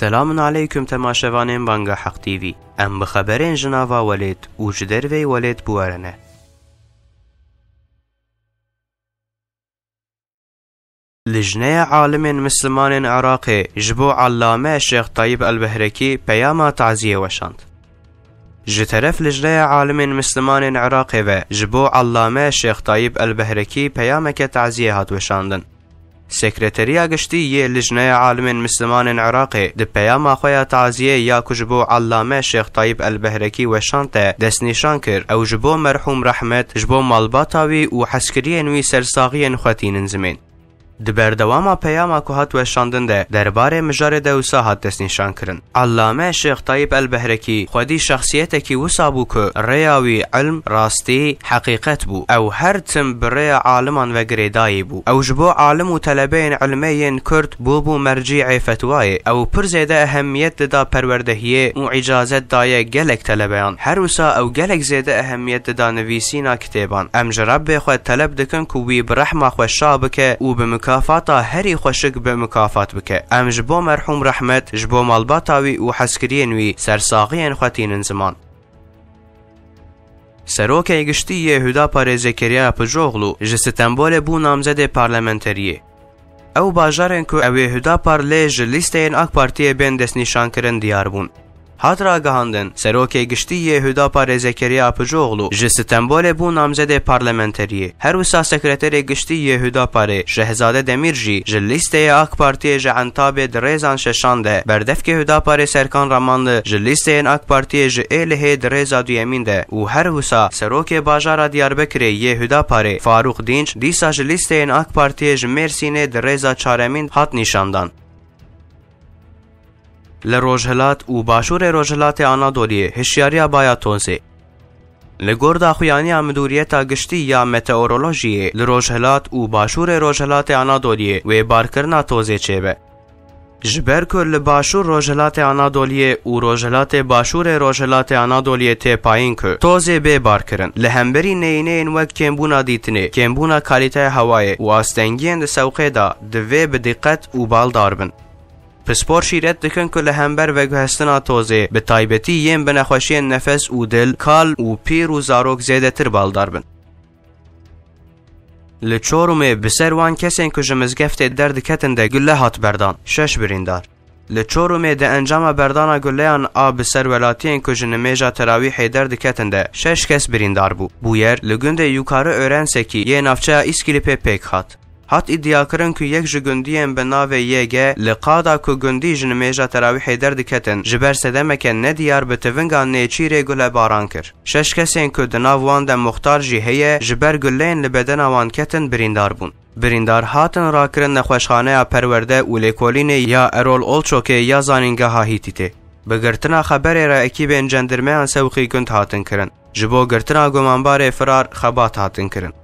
سلام علیکم تماشەوانێن بانگە حەقتیوی ئەم بخەبەرێن ژناوا وەلێت و ji dervê welêt بوەرەنە لجنەیە عالمên مسلمانên عراقê ji bo علامە شێخ تایب ئەلبەهرەکی پەیاما تعزیە وەشاند ji teref lijneya عالمên مسلمانên Iraqê ve ji bo allame Şêx Tayyib Elbehrekî peyameke teziyê hat weşandin. سکرتریا گشتی یه لجنه عالم مسلمان عراقی د پیام خویا تعزیه یا کجبو علامه شیخ طایب البهرکی و شانته دست نشان کرد او جبو مرحوم رحمت جبو مالباتاوی و حسکری نوی سرساغی خواتین زمین Di berdewama peyama ku hat weşandin de derbarê mijarê de wisa hat destnîşan kirin. Allame Şêx Tayyib Elbehrekî xwedî şexsiyetekî wisa bû ku rêya wî ilm, rastî, heqîqet bû. Ew her tim bi rêya aliman ve girêdayê bû. Ew ji bo alim û telebeyên ilmê yên Kurd bû bû mercîê fetwayê. Ew pir zêde ehemmiyet dida perwerdehiyê û îcazet daye gelek telebeyan. Her wisa ew gelek zêde ehemmiyet dida nivîsîna kitêban. Em ji Rebbê xwe teleb dikin ku wî bi rehma xwe şa bike û bi مكافاتا هري خوشك بمكافات بك ام جبو مرحوم رحمت جبو مالباتاوي و حسكرين وي سرساغين خواتين زمان سروکه گشتی یهودا پارێزەکەریا پژۆغلو ji ستەمبۆلێ بوو نامزەدێ پارلەمەنتەریە. ئەو باژارن کو ئەوێ هوداپار لێ ji لیستەیەن ئاک پارتیە بێن دەستنیشانکردن دیار بوون. Hadragahandın serokê giştî yê Hüdapara Zekeriya Apıcıoğlu ji Stenbolê bû namzedê parlamenteriyê. Her wisa sekreterê giştî yê Hüdaparê Şehzade Demir jî AK Partiye ji Entabê di rêzan şeşan de Serkan Ramanlı ji AK Partiye ji Êlihê di rêza duyemîn de û her wisa serokê bajara Diyarbekirê yê Hüdaparê Faruk Dinç dîsa ji AK Partiye ji Mêrsînê di hat nîşandan. لروجلات او باشور روجلات آنادولی هشیاری آبای تونسی. لگور داخویانی آمدوریت اگشتی یا متئورولوژی لروجلات او باشور روجلات آنادولی و بارکر ناتوزه چه ب. جبر کل لباشور روجلات آنادولی او روجلات باشور روجلات آنادولی ته پایین که توزه ب بارکرند. لهمبری نه نی این وقت کمبونا دیت نه کمبونا کالیت هوای و استنگیان سوقه دا دو به دقت او بال داربن. پسپۆر شیرەت دکن ku li hember veguhestina tozê bi taybetî yên bi nexweşiyên nefes û dil kal û pîr û zarok zêdetir baldar bin Li Çorumê bi ser wan kesên ku ji mizgeftê derdiketin de gülle hat berdan şeş birîndar Li Çorumê de encama berdana gulleyan a bi ser welatiyên ku ji nimêja terawîhê derdiketin de şeş kes birîndar bû. Bûyer li gundê yukarı öğrensekî yê navçeya İskilipê pêk hat. هات ئیدیاکردن ku yek ji gundiyên bi navê YG li qada ku gundî ji nimêja terawîhê derdiketin ji ber sedemeke nediyar bi tivinga nêçîrê gule baran kir. Şeş kesên ku di nav wan de muxtar jî heye ji ber guleyên li bedena wan ketin birîndar bûn. Birîndar hatin rakirin nexweşxaneya perwerde û lêkolînê ya Erol Olçokê ya zanîngeha Hîtîtê. Bi girtina xeberê re ekîbên cendirmeyan sewqî gund hatin kirin. Ji bo girtina gumanbarê firar xebat hatin kirin.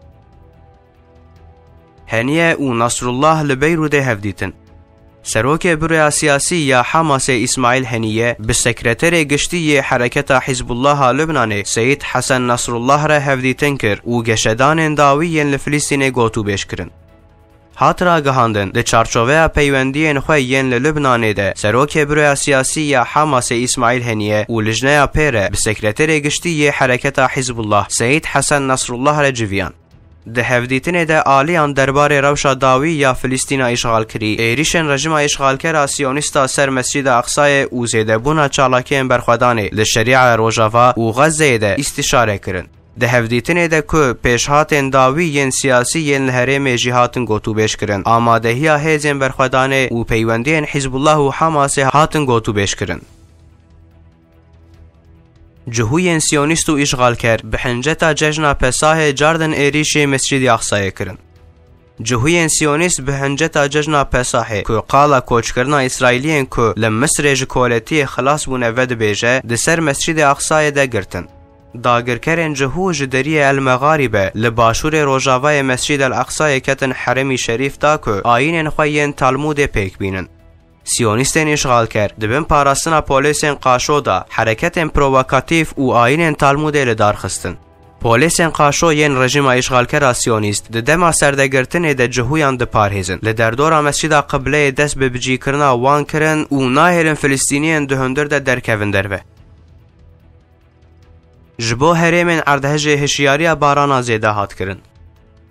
هنیه او نصر الله لبیرو ده هفدیتن. سروک بریا سیاسی یا حماس اسماعیل هنیه به سکرتر گشتی حرکت حزب الله لبنان سید حسن نصر الله را هفدیتن کرد او گشدان داوی ین لفلسطین گوتو بیش کرن. هات را گهاندن ده چارچوه پیوندی ین خوی ین لبنان ده سروکه بریا سیاسی یا حماس اسماعیل هنیه و لجنه پیره به سکرتر گشتی حرکت حزب الله سید حسن نصر الله را جویان. د هفدیتنې د عالیان دربارې روشا داوی یا فلسطینا اشغال کری ایریشن رژیم اشغال کرا سیونیستا سر مسجد اقصای او زیدبونا چالاکین برخوادانه ل شریع روجاوا او غزه ده استشاره کرن د هفدیتنې د کو پیشهاتن داوی ین سیاسی ین هرم جهاتن گوتو بش کرن آمادهیا هیزن برخوادانه او پیوندین حزب الله و حماس هاتن گوتو بش کرن جهویên سیۆنیست û îşgalker bi hinceta cejna pesahê cardin êrişê Mescidî Aqsayê kirin. Cihuyên Siyonîst bi hinceta cejna pesahê ku qala koçkirina İsraîliyên ku li Misrê ji koletiyê xilas bûne ve dibêje di ser Mescidê Aqsayê de girtin. Dagirkerên cihû ji deriyê El Meğaribe li başûrê Rojavayê Mescid El Aqsayê ketin heremî şerîf da ku ayînên xwe yên Talmûdê pêk bînin. سیونیستان اشغال کرد د پاراستن پاراسن اپولیس قاشو دا حرکت ام پرووکاتیف او عین ان تال مودل دارخستن پولیس ان قاشو یین رژیم اشغال کرد سیونیست د دما سرده گرتن د جهو یان د پارهزن ل در دورا مسجد قبله دس به بجی کرنا وان کرن او ناهرن فلسطینیان د هندر د در کوین درو جبو هریمن اردهجه هشیاریه بارانا زیدا هات کرن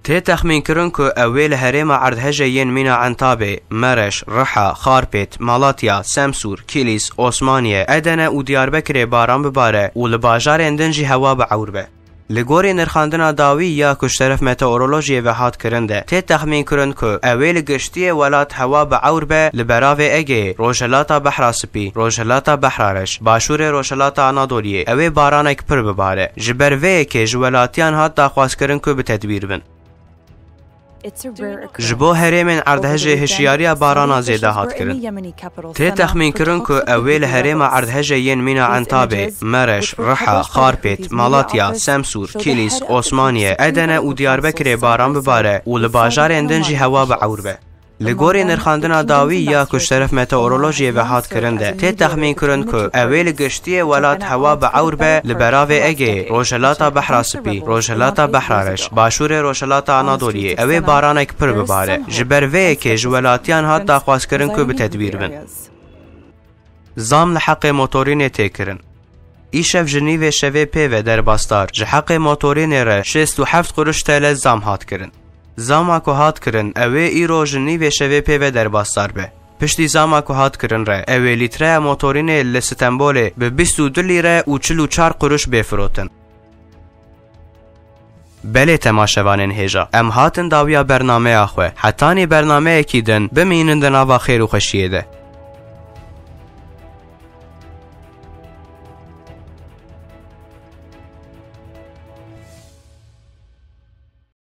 تێ تەخمینکردن کو ئەوێ لە هەرێمە عردهەژە یەن مینا ئەتابێ مەرەش ڕحە خارپێت ماڵاتیا سەمسور کلیس ئۆسمانیە ئەدەنە و دیاربەکرێ باران ببارە و لە باژارێن دەنجی هەوا بە عوربە li gorê nirxandina dawî ya kuşteref meteorolojiyê vehat kirin de tê texmîn kirin ku ew li giştiye welat hewa bi ewrbe li beravê Egeyê rojelata behraspî rojelata behrareş başûrê rojelata Anadoliyê ew ê baranek pir bibare ji ber vê yekê ji welatiyan hat daxwaz kirin ku bi tedbîr bin جبو هرمین اردهجه هشیاری بارانا زیده هات کرن تی تخمین کرن که اول هرم اردهجه ین مینا انتابه مرش، رحا، خارپیت، مالاتیا، سمسور، کلیس، عثمانیه، ادنه و دیار بکره باران بباره و لباجار اندنجی هوا بعور لگوری نرخاندن داوی یا کشترف متاورولوجی به حاد کرنده تی تخمین کرن که اویل گشتی ولات هوا به عور به لبراوی اگه روشلاتا بحرا سپی روشلاتا بحرارش باشور روشلاتا نادولی اوی باران اکبر پر بباره جبر وی اکی جوالاتیان حاد دا خواس کرن که بتدبیر بین زام لحق موتوری نتی کرن ای شف جنیوی شوی در باستار جحق موتوری نره 67 قروش تیل زام حاد کرن زاما کو هات کرن او ای روج و شوی پی و در باستر به پشت زاما کو هات کرن ر او لی تر موتورین ل استنبول به 22 لیره او 44 قرش به فروتن بل تما شوان هجا ام هاتن داویا برنامه اخو حتانی برنامه کیدن بمینند نا و خیر و خوشیده